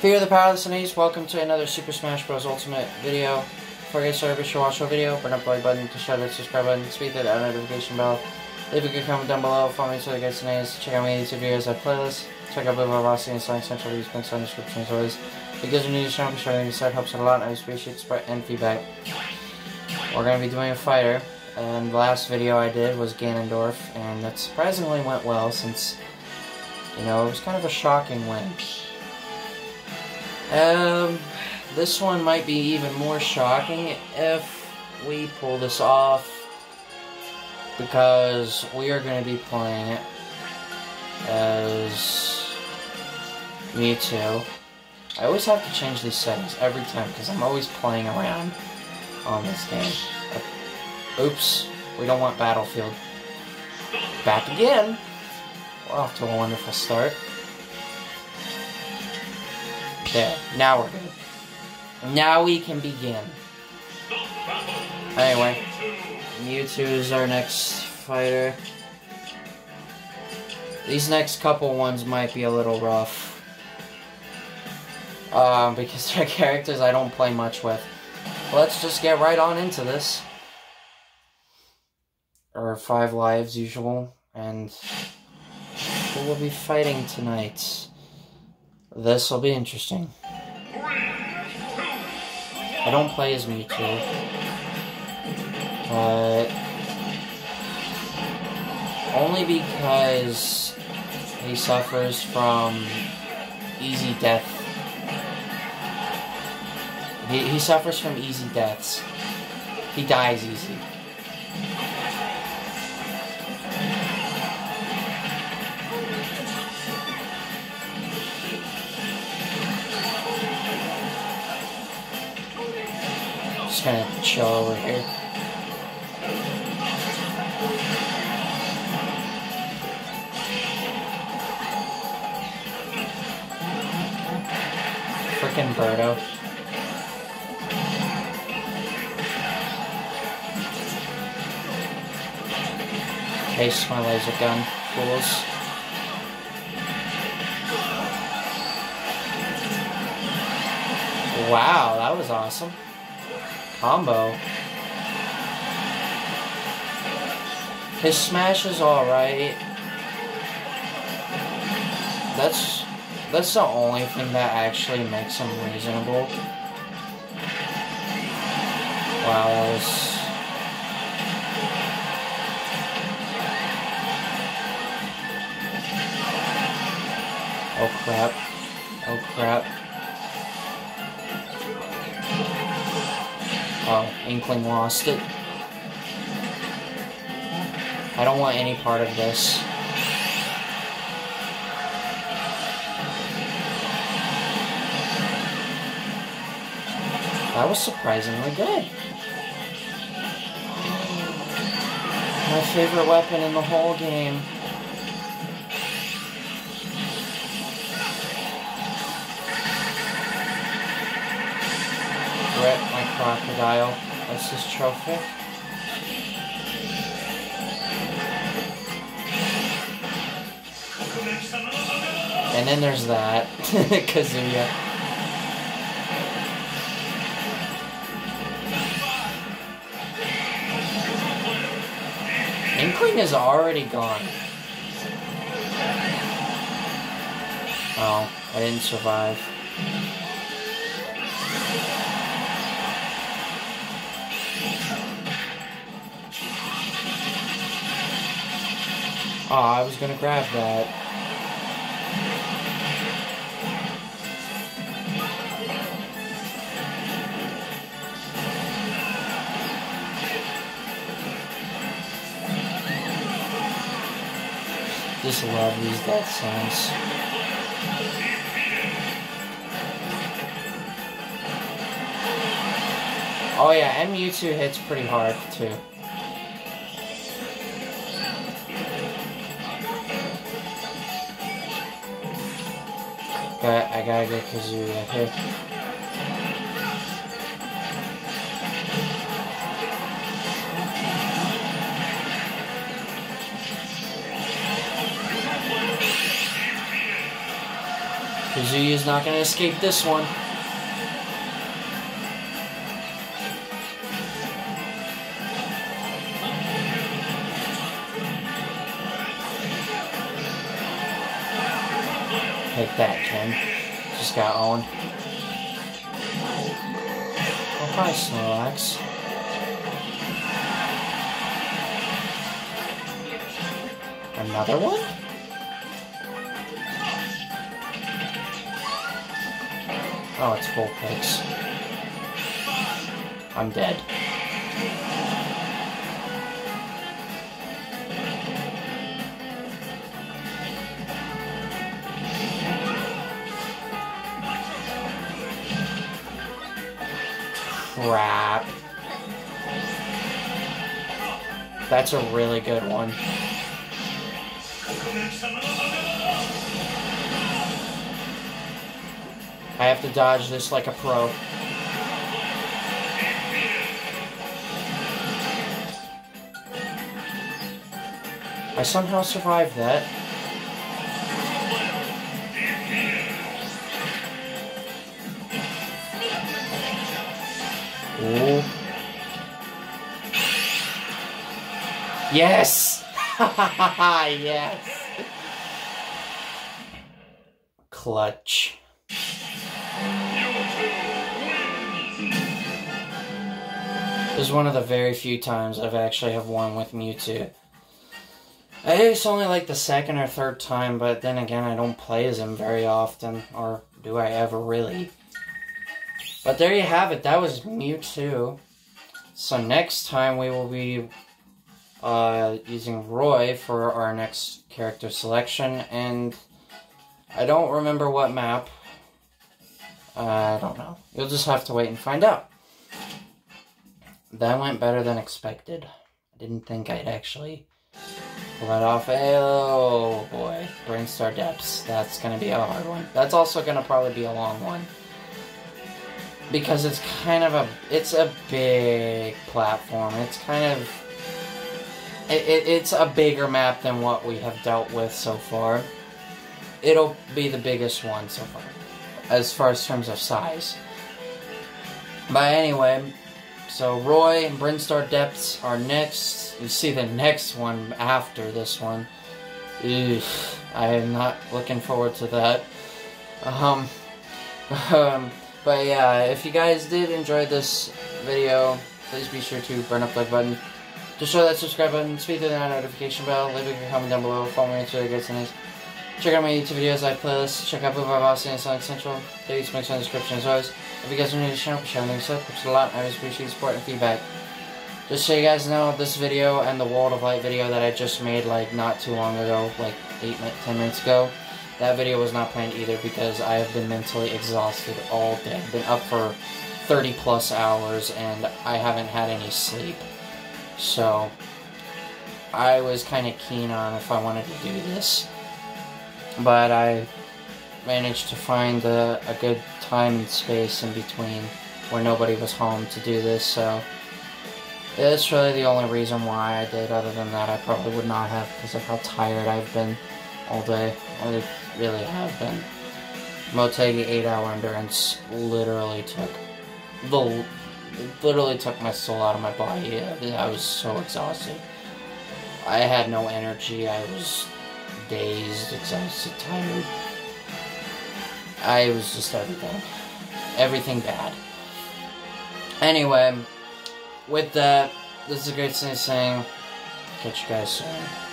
Fear the Powerless and Ace, welcome to another Super Smash Bros. Ultimate video. Before I get started, be sure to watch the video, burn up the like button, to share the subscribe button, speed that notification bell, leave a good comment down below, follow me to the and Ace, check out my YouTube videos at playlist, check out Blue Vivacity and Sonic Central, these links in the description as always. If you guys are new to the channel, be sure to a helps out a lot, and I appreciate support and feedback. We're going to be doing a fighter, and the last video I did was Ganondorf, and that surprisingly went well since, you know, it was kind of a shocking win. Um, this one might be even more shocking if we pull this off because we are going to be playing it as Mewtwo. I always have to change these settings every time because I'm always playing around on this game. Oops, we don't want Battlefield. Back again. We're off to a wonderful start. There, now we're good. Now we can begin. Anyway, Mewtwo is our next fighter. These next couple ones might be a little rough. Um, because they're characters I don't play much with. Let's just get right on into this. Or five lives usual, and who will be fighting tonight? This will be interesting. I don't play as Mewtwo. But... Only because he suffers from easy death. He, he suffers from easy deaths. He dies easy. Just gonna chill over here. Frickin' Birdo. Case my laser gun, fools. Wow, that was awesome combo. His smash is alright. That's that's the only thing that actually makes him reasonable. Wow, that was Oh crap. Oh crap. Oh, Inkling lost it. I don't want any part of this. That was surprisingly good. My favorite weapon in the whole game. Crocodile. That's his trophy. And then there's that. Kazuya. Inkling is already gone. Oh, I didn't survive. Oh, I was gonna grab that. Just love these death sounds. Oh yeah, and Mewtwo hits pretty hard too. Got, I gotta get Kazuya here. Kazuya's not gonna escape this one. Take that, Ken. Just got owned. Oh, hi, Snorlax. Another one? Oh, it's full picks. I'm dead. Crap. That's a really good one. I have to dodge this like a pro. I somehow survived that. Ooh. Yes! yes! Clutch. This is one of the very few times I've actually have won with Mewtwo. I think it's only like the second or third time, but then again, I don't play as him very often, or do I ever really? But there you have it, that was Mewtwo. So next time we will be uh, using Roy for our next character selection, and I don't remember what map. Uh, I don't know. You'll just have to wait and find out. That went better than expected. I didn't think I'd actually that off. Oh boy, Brinstar Depths. That's gonna be a hard one. That's also gonna probably be a long one. Because it's kind of a, it's a big platform. It's kind of, it, it, it's a bigger map than what we have dealt with so far. It'll be the biggest one so far, as far as terms of size. But anyway, so Roy and Brinstar Depths are next. You see the next one after this one. Ugh, I am not looking forward to that. Um, um, but yeah, if you guys did enjoy this video, please be sure to burn up the like button. Just show that subscribe button, speed through that notification bell, leave a comment down below, follow me on Twitter, guys, and Check out my YouTube videos, I playlist, check out Blue Vivacity and Sonic Central. Links in the description as always. If you guys are new to the channel, share the sub, which is a lot. I always appreciate support and feedback. Just so you guys know, this video and the World of Light video that I just made like not too long ago, like 8, 10 minutes ago, that video was not planned either because I have been mentally exhausted all day. I've been up for 30 plus hours and I haven't had any sleep. So, I was kind of keen on if I wanted to do this. But I managed to find a, a good time and space in between where nobody was home to do this, so it's really the only reason why I did. Other than that, I probably would not have because of how tired I've been all day. I really have been. Motegi 8 hour endurance literally took the literally took my soul out of my body. I was so exhausted. I had no energy. I was dazed, exhausted, tired. I was just everything. Everything bad. Anyway, with that, this is a great thing saying, catch you guys soon.